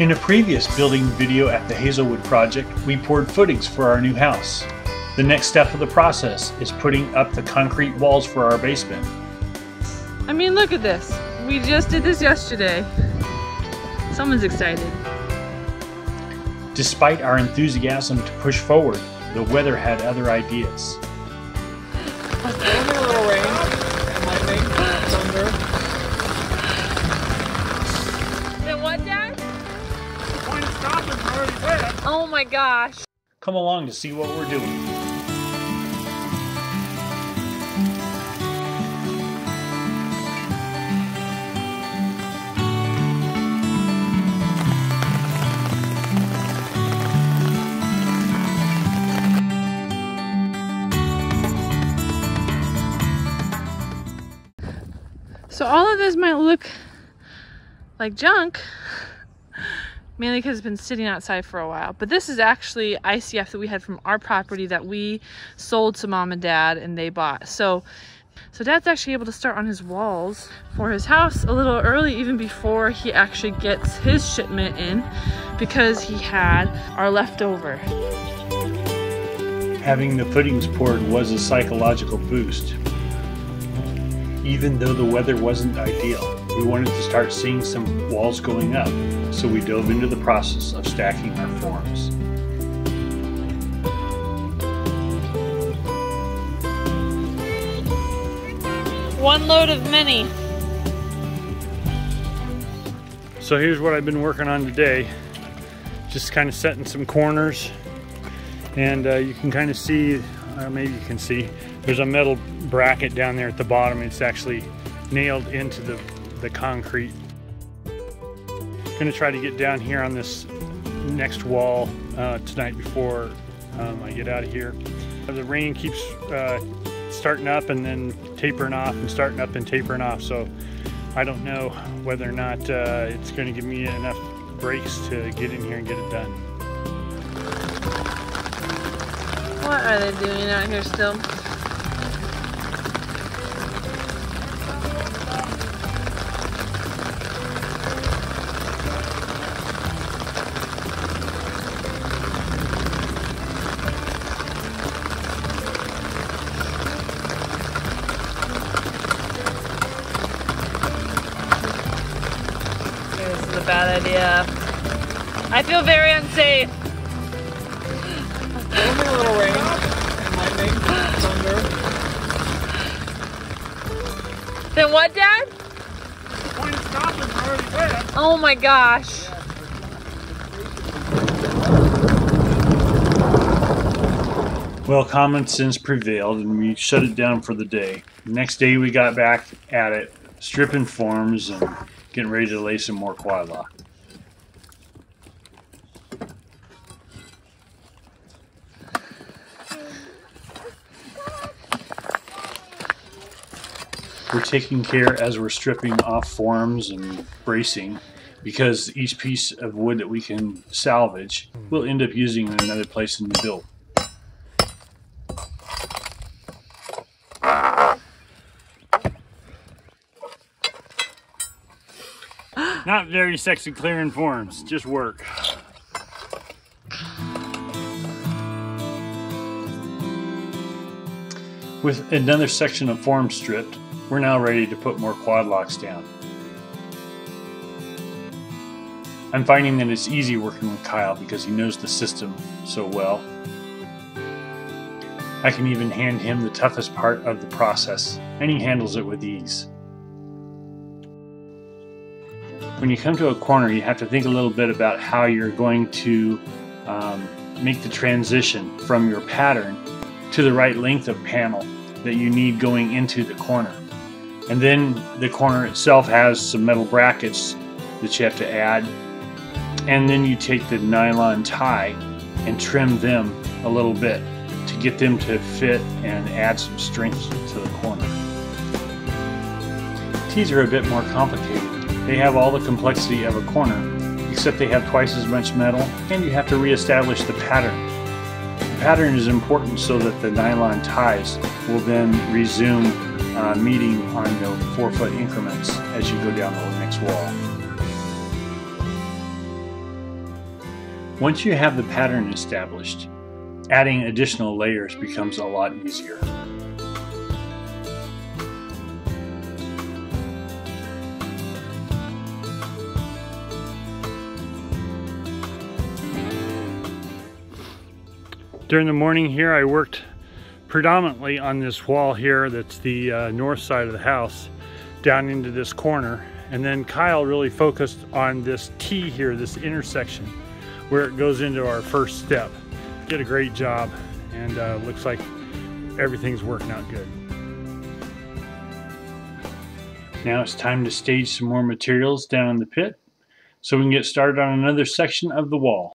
In a previous building video at the Hazelwood project, we poured footings for our new house. The next step of the process is putting up the concrete walls for our basement. I mean, look at this. We just did this yesterday. Someone's excited. Despite our enthusiasm to push forward, the weather had other ideas. a little rain and lightning, thunder. Then what, Dad? Oh my gosh. Come along to see what we're doing. So all of this might look like junk, mainly because it's been sitting outside for a while. But this is actually ICF that we had from our property that we sold to mom and dad and they bought. So, so dad's actually able to start on his walls for his house a little early, even before he actually gets his shipment in because he had our leftover. Having the footings poured was a psychological boost. Even though the weather wasn't ideal, we wanted to start seeing some walls going up, so we dove into the process of stacking our forms. One load of many. So here's what I've been working on today. Just kind of setting some corners and uh, you can kind of see, uh, maybe you can see, there's a metal bracket down there at the bottom. It's actually nailed into the, the concrete. Gonna try to get down here on this next wall uh, tonight before um, I get out of here. The rain keeps uh, starting up and then tapering off and starting up and tapering off. So I don't know whether or not uh, it's to give me enough breaks to get in here and get it done. What are they doing out here still? Idea. I feel very unsafe. A little rain lightning, thunder. Then what, Dad? Oh my gosh. Well, common sense prevailed and we shut it down for the day. Next day we got back at it, stripping forms and getting ready to lay some more quad lock. We're taking care as we're stripping off forms and bracing because each piece of wood that we can salvage we'll end up using in another place in the build. Not very sexy clearing forms, just work. With another section of form stripped, we're now ready to put more quad locks down. I'm finding that it's easy working with Kyle because he knows the system so well. I can even hand him the toughest part of the process, and he handles it with ease. When you come to a corner, you have to think a little bit about how you're going to um, make the transition from your pattern to the right length of panel that you need going into the corner. And then the corner itself has some metal brackets that you have to add. And then you take the nylon tie and trim them a little bit to get them to fit and add some strength to the corner. Tees are a bit more complicated. They have all the complexity of a corner, except they have twice as much metal and you have to reestablish the pattern. The pattern is important so that the nylon ties will then resume uh, meeting on the four foot increments as you go down the next wall. Once you have the pattern established, adding additional layers becomes a lot easier. During the morning here, I worked predominantly on this wall here that's the uh, north side of the house down into this corner. And then Kyle really focused on this T here, this intersection, where it goes into our first step. Did a great job and uh, looks like everything's working out good. Now it's time to stage some more materials down in the pit so we can get started on another section of the wall.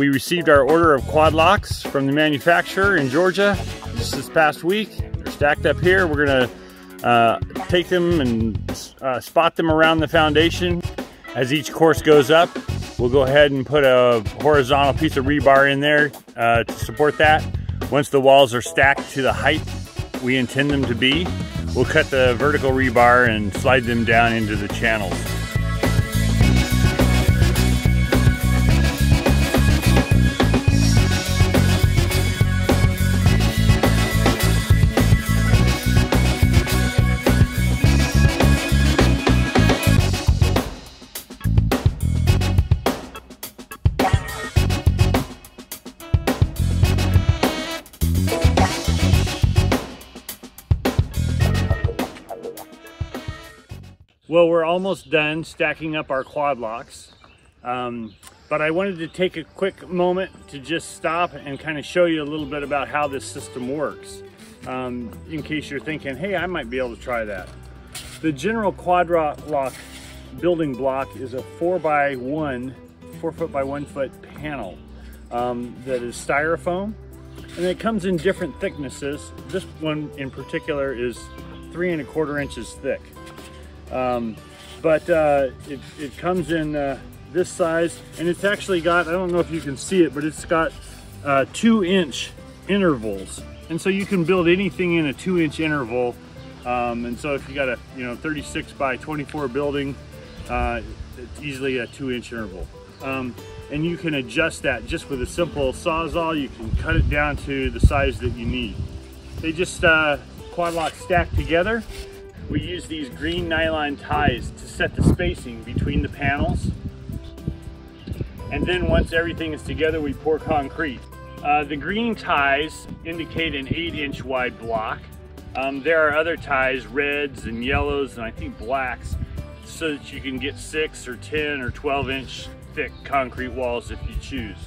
We received our order of quad locks from the manufacturer in Georgia just this past week. They're stacked up here. We're gonna uh, take them and uh, spot them around the foundation. As each course goes up, we'll go ahead and put a horizontal piece of rebar in there uh, to support that. Once the walls are stacked to the height we intend them to be, we'll cut the vertical rebar and slide them down into the channels. Well, we're almost done stacking up our quad locks. Um, but I wanted to take a quick moment to just stop and kind of show you a little bit about how this system works. Um, in case you're thinking, hey, I might be able to try that. The general quad lock building block is a four by one, four foot by one foot panel um, that is styrofoam. And it comes in different thicknesses. This one in particular is three and a quarter inches thick. Um, but uh, it, it, comes in uh, this size and it's actually got, I don't know if you can see it, but it's got uh, two inch intervals. And so you can build anything in a two inch interval. Um, and so if you got a you know 36 by 24 building, uh, it's easily a two inch interval. Um, and you can adjust that just with a simple Sawzall. You can cut it down to the size that you need. They just uh, quad lock stack together we use these green nylon ties to set the spacing between the panels. And then once everything is together, we pour concrete. Uh, the green ties indicate an eight inch wide block. Um, there are other ties, reds and yellows, and I think blacks, so that you can get six or 10 or 12 inch thick concrete walls if you choose.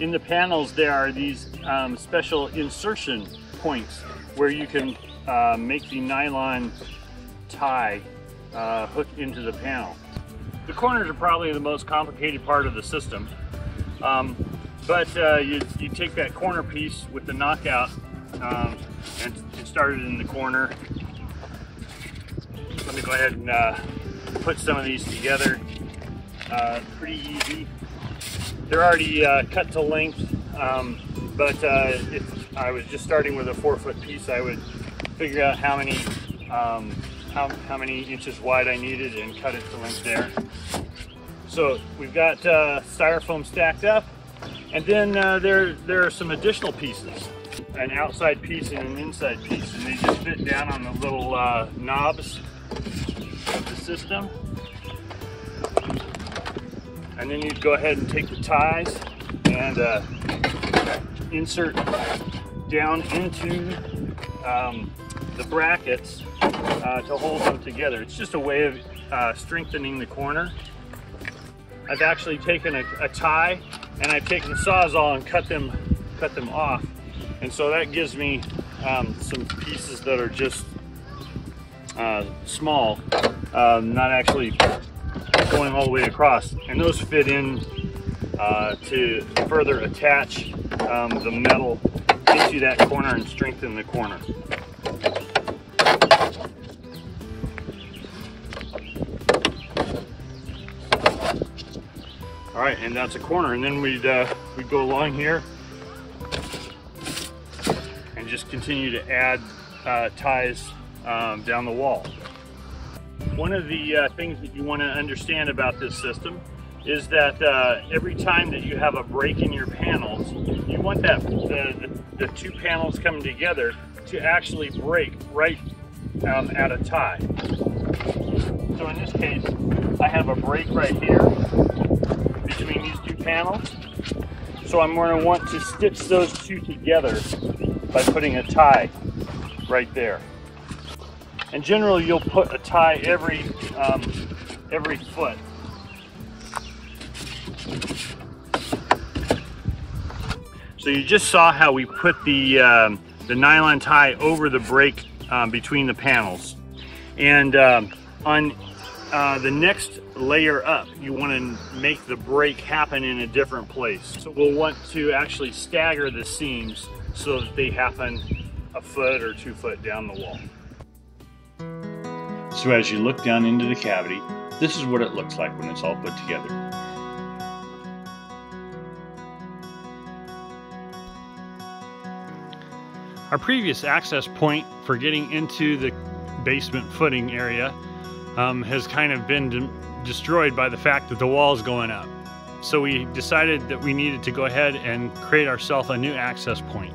In the panels, there are these um, special insertion points where you can uh, make the nylon tie uh, hook into the panel. The corners are probably the most complicated part of the system. Um, but uh, you, you take that corner piece with the knockout um, and, and start it in the corner. Let me go ahead and uh, put some of these together. Uh, pretty easy. They're already uh, cut to length, um, but if I was just starting with a four foot piece, I would figure out how many um, how, how many inches wide I needed and cut it to length there. So we've got uh, styrofoam stacked up and then uh, there, there are some additional pieces, an outside piece and an inside piece and they just fit down on the little uh, knobs of the system. And then you go ahead and take the ties and uh, insert down into um, the brackets uh, to hold them together. It's just a way of uh, strengthening the corner. I've actually taken a, a, tie and I've taken the Sawzall and cut them, cut them off. And so that gives me um, some pieces that are just uh, small, um, not actually going all the way across. And those fit in uh, to further attach um, the metal into that corner and strengthen the corner. All right, and that's a corner. And then we'd, uh, we'd go along here and just continue to add uh, ties um, down the wall. One of the uh, things that you want to understand about this system is that uh, every time that you have a break in your panels, you want that the, the, the two panels coming together to actually break right um, at a tie. So in this case, I have a break right here panels. So I'm going to want to stitch those two together by putting a tie right there. And generally you'll put a tie every, um, every foot. So you just saw how we put the, um, the nylon tie over the break um, between the panels. And um, on uh, the next layer up, you want to make the break happen in a different place. So we'll want to actually stagger the seams so that they happen a foot or two foot down the wall. So as you look down into the cavity, this is what it looks like when it's all put together. Our previous access point for getting into the basement footing area um, has kind of been de destroyed by the fact that the wall is going up. So we decided that we needed to go ahead and create ourselves a new access point.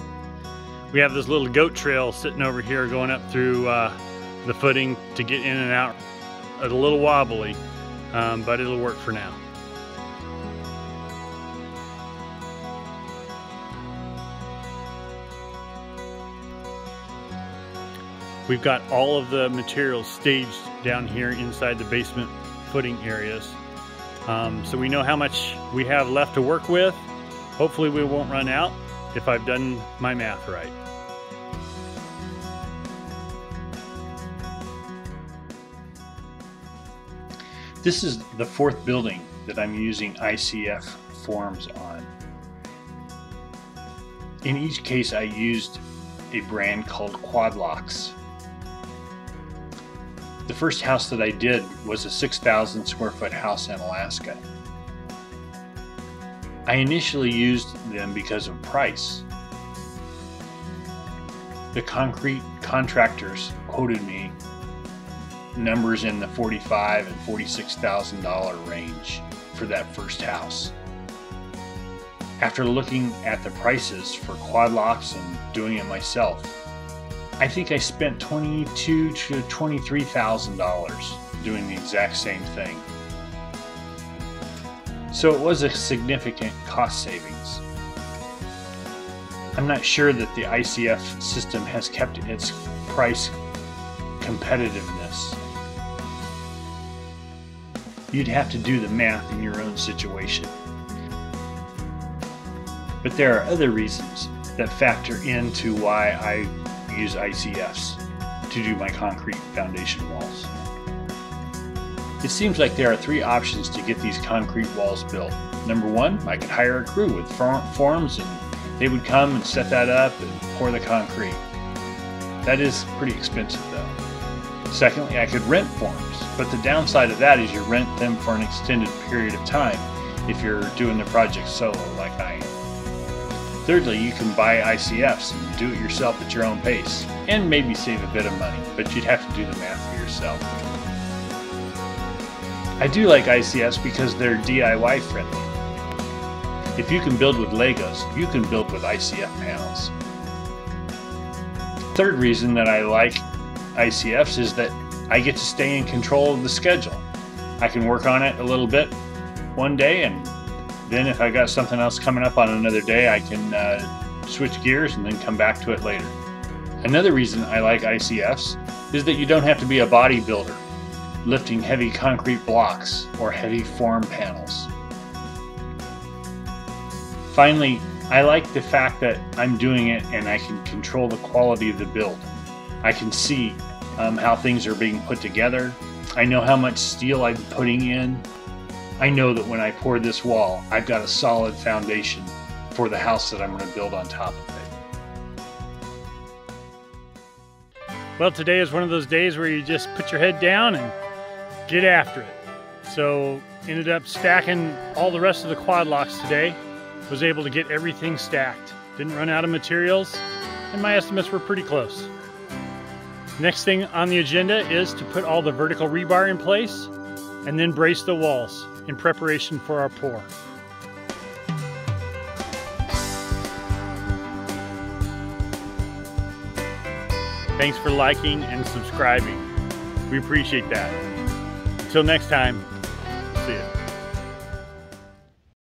We have this little goat trail sitting over here going up through uh, the footing to get in and out. It's A little wobbly, um, but it'll work for now. We've got all of the materials staged down here inside the basement footing areas. Um, so we know how much we have left to work with. Hopefully we won't run out if I've done my math right. This is the fourth building that I'm using ICF forms on. In each case I used a brand called Quadlocks. The first house that I did was a 6,000 square foot house in Alaska. I initially used them because of price. The concrete contractors quoted me numbers in the 45 and 46,000 dollar range for that first house. After looking at the prices for quad locks and doing it myself, I think I spent twenty-two to twenty-three thousand dollars doing the exact same thing. So it was a significant cost savings. I'm not sure that the ICF system has kept its price competitiveness. You'd have to do the math in your own situation. But there are other reasons that factor into why I use ICFs to do my concrete foundation walls. It seems like there are three options to get these concrete walls built. Number one, I could hire a crew with forms and they would come and set that up and pour the concrete. That is pretty expensive though. Secondly, I could rent forms, but the downside of that is you rent them for an extended period of time if you're doing the project solo like I. Thirdly, you can buy ICFs and do it yourself at your own pace, and maybe save a bit of money, but you'd have to do the math for yourself. I do like ICFs because they're DIY friendly. If you can build with Legos, you can build with ICF panels. Third reason that I like ICFs is that I get to stay in control of the schedule. I can work on it a little bit one day and then if I got something else coming up on another day, I can uh, switch gears and then come back to it later. Another reason I like ICFs is that you don't have to be a bodybuilder lifting heavy concrete blocks or heavy form panels. Finally, I like the fact that I'm doing it and I can control the quality of the build. I can see um, how things are being put together. I know how much steel I'm putting in. I know that when I pour this wall, I've got a solid foundation for the house that I'm going to build on top of it. Well, today is one of those days where you just put your head down and get after it. So ended up stacking all the rest of the quad locks today. Was able to get everything stacked. Didn't run out of materials and my estimates were pretty close. Next thing on the agenda is to put all the vertical rebar in place and then brace the walls in preparation for our pour. Thanks for liking and subscribing. We appreciate that. Until next time.